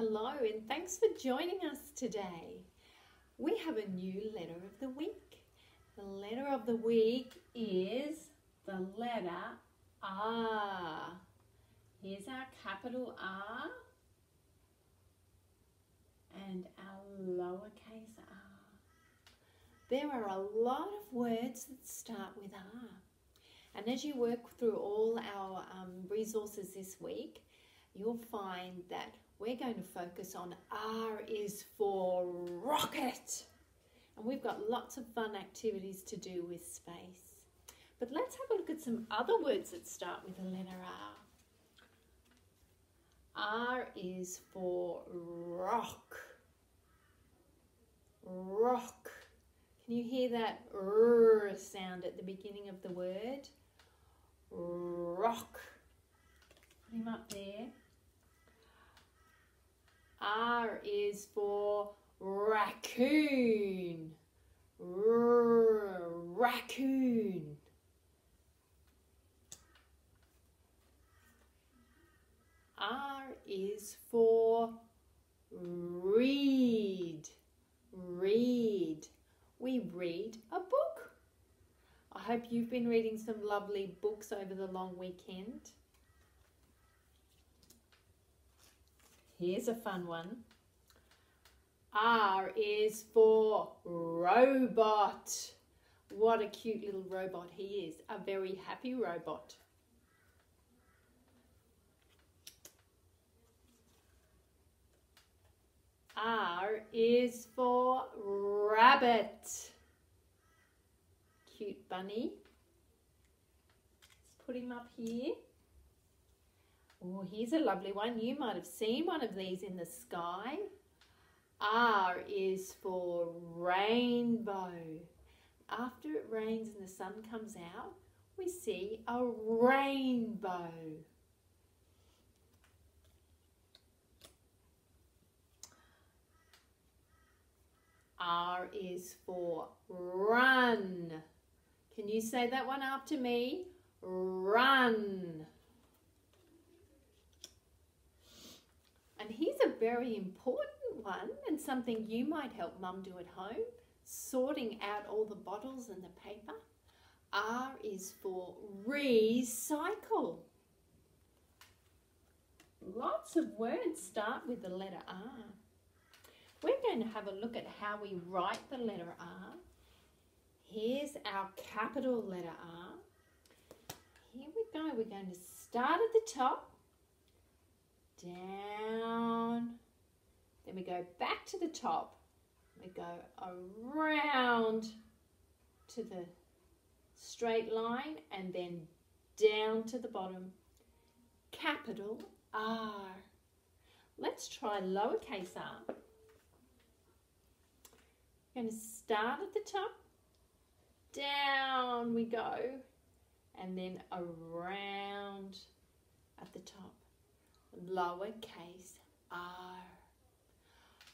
Hello, and thanks for joining us today. We have a new letter of the week. The letter of the week is the letter R. Here's our capital R and our lowercase r. There are a lot of words that start with R. And as you work through all our um, resources this week, you'll find that we're going to focus on R is for rocket. And we've got lots of fun activities to do with space. But let's have a look at some other words that start with the letter R. R is for rock. Rock. Can you hear that R sound at the beginning of the word? Rock. Put him up there. R is for raccoon. R raccoon. R is for read. Read. We read a book. I hope you've been reading some lovely books over the long weekend. Here's a fun one. R is for robot. What a cute little robot he is. A very happy robot. R is for rabbit. Cute bunny. Let's put him up here. Oh, here's a lovely one. You might have seen one of these in the sky. R is for rainbow. After it rains and the sun comes out, we see a rainbow. R is for run. Can you say that one after me? Run. And here's a very important one and something you might help mum do at home, sorting out all the bottles and the paper. R is for recycle. Lots of words start with the letter R. We're going to have a look at how we write the letter R. Here's our capital letter R. Here we go. We're going to start at the top down. Back to the top. We go around to the straight line and then down to the bottom. Capital R. Let's try lowercase r. We're going to start at the top. Down we go. And then around at the top lowercase r.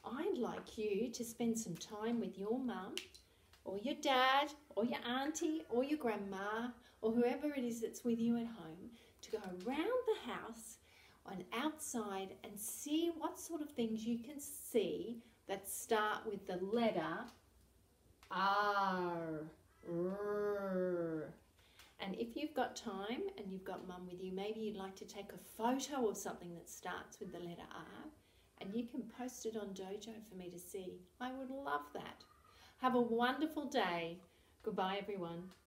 I'd like you to spend some time with your mum or your dad or your auntie or your grandma or whoever it is that's with you at home to go around the house and outside and see what sort of things you can see that start with the letter R. R. And if you've got time and you've got mum with you, maybe you'd like to take a photo of something that starts with the letter R you can post it on Dojo for me to see. I would love that. Have a wonderful day. Goodbye, everyone.